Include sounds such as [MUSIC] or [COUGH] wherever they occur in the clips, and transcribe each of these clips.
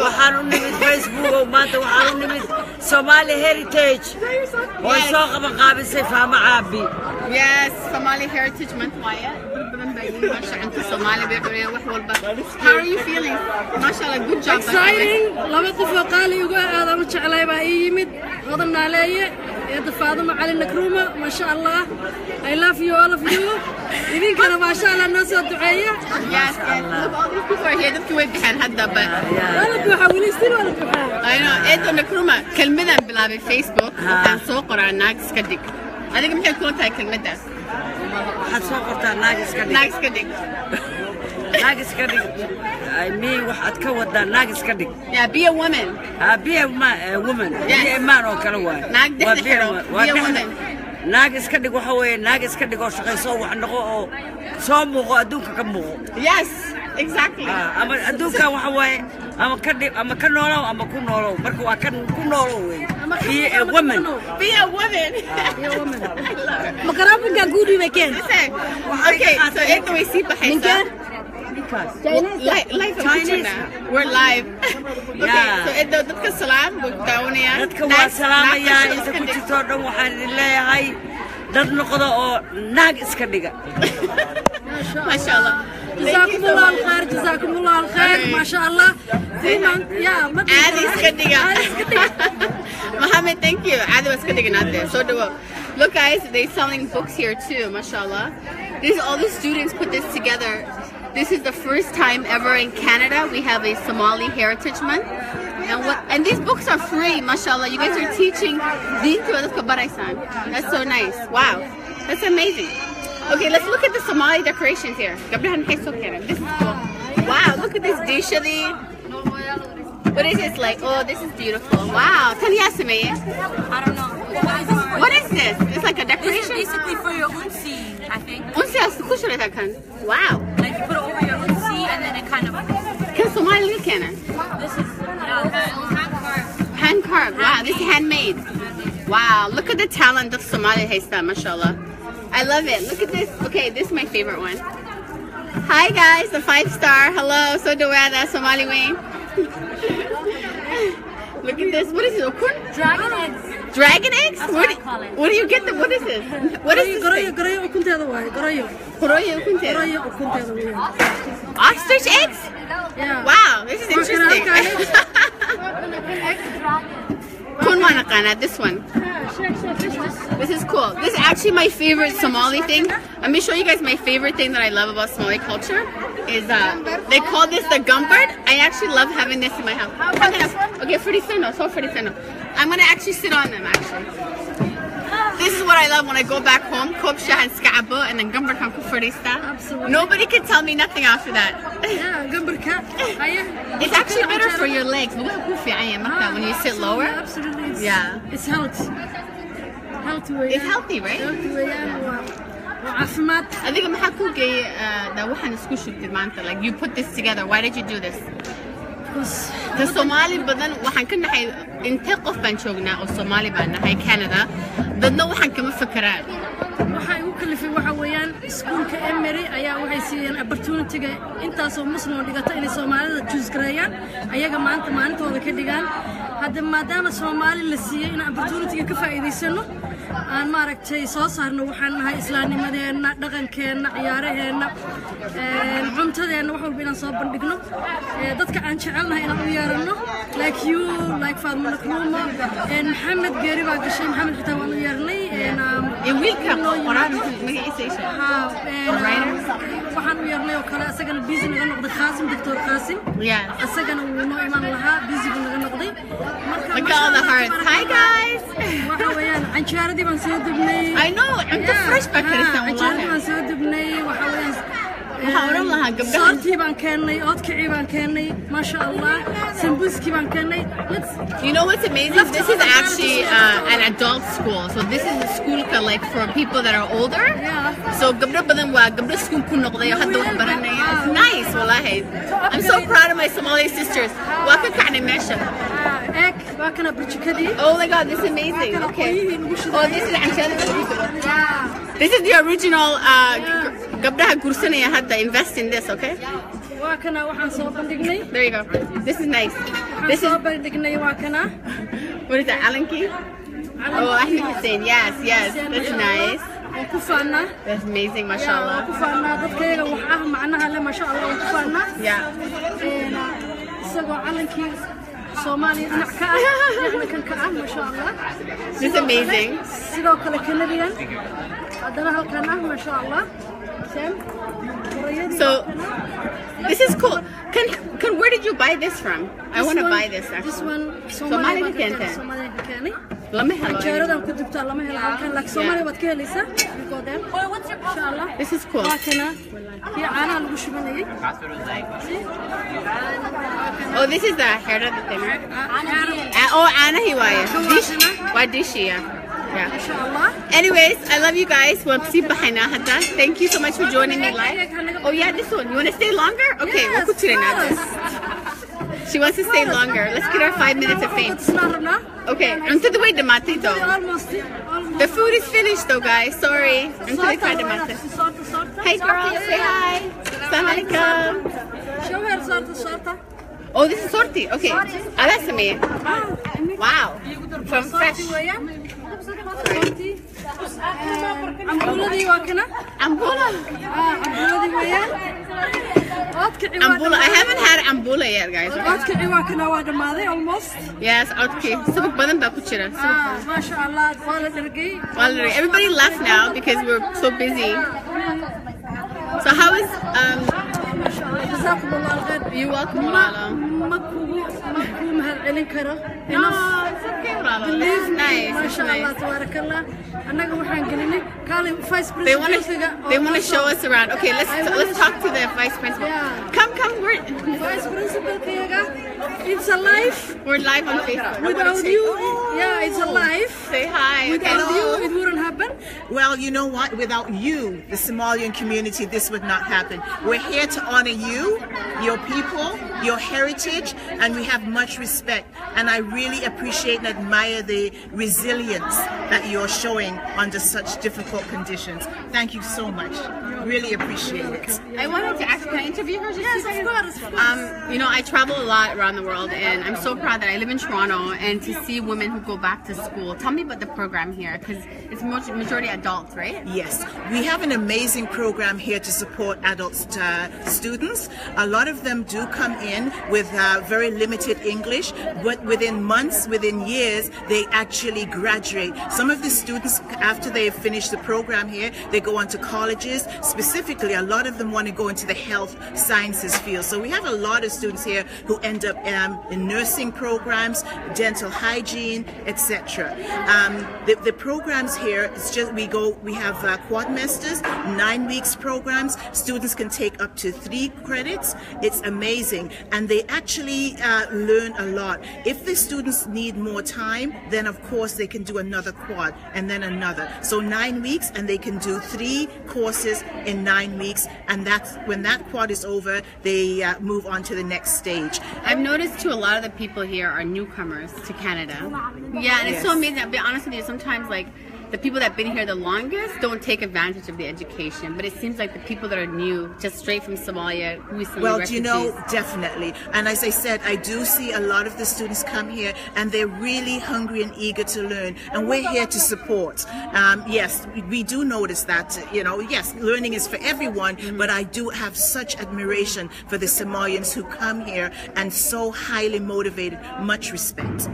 waxaan u nimid Somali Heritage. Oo soo qaban qaabisay faama caabi yes Somali Heritage month. Waya How are you feeling? MashaAllah, good job. Exciting. لما قفوا قال يقول هذا مش على يبقى يمد هذا النالية يدفع هذا معلم نكرومة ما شاء الله I love you all of you. Idinkana maasha allah noo soo duceeya dadki way baxeen haddaba walabka waxaa weli si wala buuxaa eedo eh, nakruma kelmadaan bilaabay facebook waxaan soo qoraa naagis ka dhig adiga maxay kula tahay kelmadaas waxaad soo qortaa naagis ka dhig naagis ka dhig naagis ka dhig I mean waxaad ka wadaa naagis ka dhig yeah be a woman. Ah [LAUGHS] be a woman. Be a man oo kale waaye naag dhexdhexro be a woman naag iska dhig waxa weeye naag iska dhig oo shaqayso wax noqo oo soo muuqo adduunka ka muuqo Yes, exactly. Ah, ama adduunka waxa waaye ama ka dhib ama ka noolow ama ku noolow marka waa kan ku noolow wey be a woman Be a woman. makarafanka guudi Listen, okay, so eedo way sii baxaysaa. Live, live on Chinese. picture now. We're live. okay, [LAUGHS] Yeah. so eedo dadka salaam buu daawanayaan. dadka waa Naag- salaamayaa naag inta iska ku dhig. jirto oo dhan waxaan idin leeyahay dad noqda oo naag iska dhiga Masha Allah. Thank you جزاكم so الله much. الخير جزاكم الله الخير ما شاء الله في من يا ما أدري. Adi iska dhiga. عادي iska dhiga. Mohammed, thank you. Adi was iska dhiga out there. So do Look, guys, they selling books here too. Mashallah. These all the students put this together. this is the first time ever in Canada we have a Somali Heritage Month. And what? And these books are free, mashallah. You guys are teaching Deen to Kabaraisan. That's so nice. Wow, that's amazing. Okay, let's look at the Somali decorations here. This is cool. Wow, look at this dishali. What is this like? Oh, this is beautiful. Wow, tell me, I don't know. What is this for? What is this? It's like a This is decoration. basically for your unsi, I think. Unsi. Wow. handmade. Wow, look at the talent of Somali Haista, mashallah. I love it. Look at this. Okay, this is my favorite one. Hi guys, the five star. Hello, so do that Somali way. [LAUGHS] look at this. What is it? Dragon eggs. Dragon eggs? That's what, do, what, what do you get? The, what is this? What is this? Thing? Ostrich eggs? Yeah. Wow, this is interesting. [LAUGHS] Kun this one. This is cool. This is actually my favorite Somali thing. Let me show you guys my favorite thing that I love about Somali culture is uh, they call this the gumbird. I actually love having this in my house. Okay, pretty seno, so pretty seno. I'm gonna actually sit on them actually. This is what I love when I go back home. Kopsha and skabo and then gumbird kan kufurista. Absolutely. Nobody can tell me nothing after that. Yeah, gambarka [LAUGHS] It's actually better for your legs. Look how goofy I am When you sit lower. Absolutely. It's, Yeah. It's healthy. Healthy weeyaan. It's healthy, right? Healthy weeyaan waa waa caafimaad. adiga maxaa ku geeyay uh, waxaan isku like you put this together why did you do this Because the Somali ka nahay intee qof baan joognaa oo Somali baan nahay Canada dadna waxaan kama fakaraan waxa igu kalifay waxa weeyaan iskuulka Emery ayaa waxay siiyeen opportunity-ga intaasoo muslim oo dhigata inay Soomaalida gareeyaan ayaga maanta maalintooda ka dhigaan hadda maadaama Soomaali la siiyey in opportunity-ga ka faa'iidaysano aan maaragtay soo saarno waxaan nahay islaamnimadeenna dhaqankeenna ciyaaraheenna een, cuntadeenna wax walba inaan soo bandhigno. Ee, dadka aan jecelnahay inaan u yeerano like you like Faatma Nakruuma een, maxamed geeri baa gashay maxamed xitaa waan u yeernay wiilka yimaado. magaciisa yeernay oo kale asagana busy naga noqday qaasim doctor qaasim Yeah. asagana wuu noo iman lahaa busy naga noqday marka Look at all the hearts. Hi guys. waxa weeyaan canjaaradii baan soo dubnay I know. Cunto Yeah. fresh baa karisan canjaaradii baan soo dubnay waxa weeyaan Waxaa odhan lahaa gabdhahan- baan keennay oodkicii baan keennay maasha allah sambuuskii baan keennay You know what's amazing? This is actually uh, an adult school. So this is a school ka, like for people that are older. Yeah. So gabdho badan waa gabdho school ku noqday oo hadda wax baranaya. It's nice, wallahi. I'm so proud of my Somali sisters. Waa ka kacnay meesha. Waa kana burjikadii Oh my god, this is amazing. Okay. Oh, this is actually This is the original uh, gabdhaha gursanaya hadda invest in this okay? Waa kana waxaan soo bandhignay. There you go. This is nice. This is bandhignay waa kana. What is that calankii oh Ahmed Hussein yes yes. That's nice. Faannaa that's amazing ku faannaa dadkayga wax ah macnaha le masha allah waan ku faannaa yeah. Isagoo calankii soomaaliya dhinac ka ah dhinacan ka ah masha allah this is amazing. Sidoo kale canadian. Haddana halkan ah masha allah So, this is cool. Can can where did you buy this from? I want to buy this This actually. one Soomaaliga Soomaaliya baan ka keentay. keenay, Soomaaliya ka keenay. lama helo Jeeradan ku dubtaa lama helo halkan laakiin Soomaaliya waad ka helaysaa. You go there. Boy, what's your Insha this is cool. Waa kana kii lagu shubanayay. oh this is the hair of the thing right Ah, oh Anna Hiwaya. Come on, Dish Anna. why Dishi yeah Anyways, I love you guys. Well, see behind Hada. Thank you so much for joining me live. Oh yeah, this one. You want to stay longer? Okay, Yes, we'll put it in first. She wants to stay longer. Let's get our five minutes of fame. Okay, until the way the mate though. The food is finished though, guys. Sorry. Until the kind of mate. Hey girl, say hi. Assalamu alaikum. Show her soorta, soorta. Oh, this is sorti. Okay. Me. Ah, Wow. From fresh. Ambula. I haven't had ambula yet, guys. Almost. Yes, okay. Everybody left now because we're so busy. So how is um? Maasha Allah, jazaakum Allah khayr. You welcome, Ma Malala. ma kugu ma kugu mahadcelin karo. No, Enough. it's okay, Malala. Believe That's me, nice. That's maasha Allah, nice. tabaarakallah. Annaga waxaan gelinay kaalin vice They want to they want to show us around. Okay, let's let's talk to the vice principal. Yeah. Come, come. We're vice principalkayaga. It's alive. we're live on Facebook. Without you, yeah, it's alive. Say hi. Without you, it wouldn't happen. Well, you know what? Without you, the Somalian community, this would not happen. We're here to honor you, your people, your heritage, and we have much respect. And I really appreciate and admire the resilience that you're showing under such difficult conditions. Thank you so much. Really appreciate it. I wanted to ask, can I interview her? Yes, of course. Um, you know, I travel a lot around the world, and I'm so proud that I live in Toronto and to see women who go back to school. Tell me about the program here, because it's maj- majority adults, right? Yes, we have an amazing program here to support adult uh, students. A lot of them do come in with uh, very limited English, but within months, within years, they actually graduate. Some of the students, after they finish the program here, they go on to colleges. Specifically, a lot of them want to go into the health sciences field. So we have a lot of students here who end up um, in nursing programs, dental hygiene, etc. Um, the, the programs here, it's just we go. We have uh, quadmesters, nine weeks programs. Students can take up to three credits. It's amazing, and they actually uh, learn a lot. If the students need more time, then of course they can do another quad and then another. So nine weeks, and they can do three courses in nine weeks, and that's when that quad is over, they uh, move on to the next stage. I've noticed too, a lot of the people here are newcomers to Canada. Yeah, and it's so amazing. I'll be honest with you, sometimes like the people that have been here the longest don't take advantage of the education, but it seems like the people that are new, just straight from Somalia, recently Well, do you know, definitely. And as I said, I do see a lot of the students come here and they're really hungry and eager to learn. And we're here to support. Um, yes, we- we do notice that, you know, yes, learning is for everyone, but I do have such admiration for the Somalians who come here and so highly motivated. Much respect.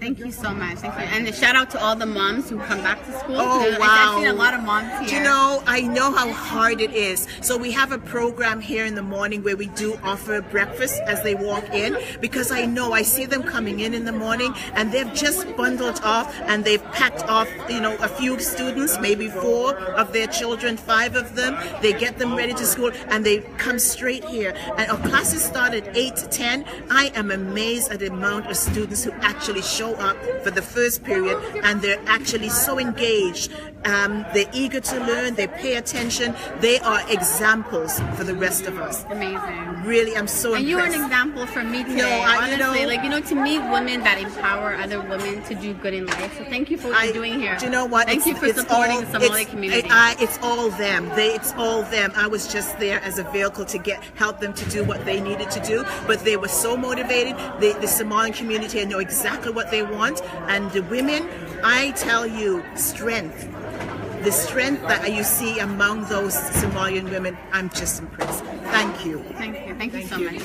Thank you so much. Thank you. And a shout out to all the moms who come back to school. Oh wow! I've seen a lot of moms here. Do you know? I know how hard it is. So we have a program here in the morning where we do offer breakfast as they walk in because I know I see them coming in in the morning and they've just bundled off and they've packed off. You know, a few students, maybe four of their children, five of them. They get them ready to school and they come straight here. And our classes start at eight to ten. I am amazed at the amount of students who actually actually show up for the first period and they're actually so engaged. Um, they're eager to learn, they pay attention, they are examples for the rest of us. Amazing. Really, I'm so And you are an example for me today. No, I- you Honestly, know- like you know, to meet women that empower other women to do good in life. So thank you for what I- you're doing here. Do you know what? Thank It's- you for supporting all- the Somali community. It, I, it's all them. They, it's all them. I was just there as a vehicle to get help them to do what they needed to do. But they were so motivated. They, the Somalian community I know exactly what they want, and the women, I tell you, strength. The strength that you see among those Somalian women, I'm just impressed. Thank you. Thank you. Thank you so much.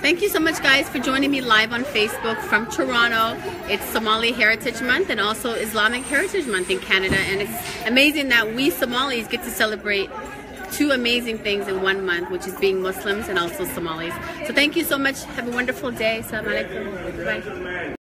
Thank you so much, guys, for joining me live on Facebook from Toronto. It's Somali Heritage Month and also Islamic Heritage Month in Canada. And it's amazing that we Somalis get to celebrate two amazing things in one month, which is being Muslims and also Somalis. So thank you so much. Have a wonderful day. Assalamu alaikum. Bye.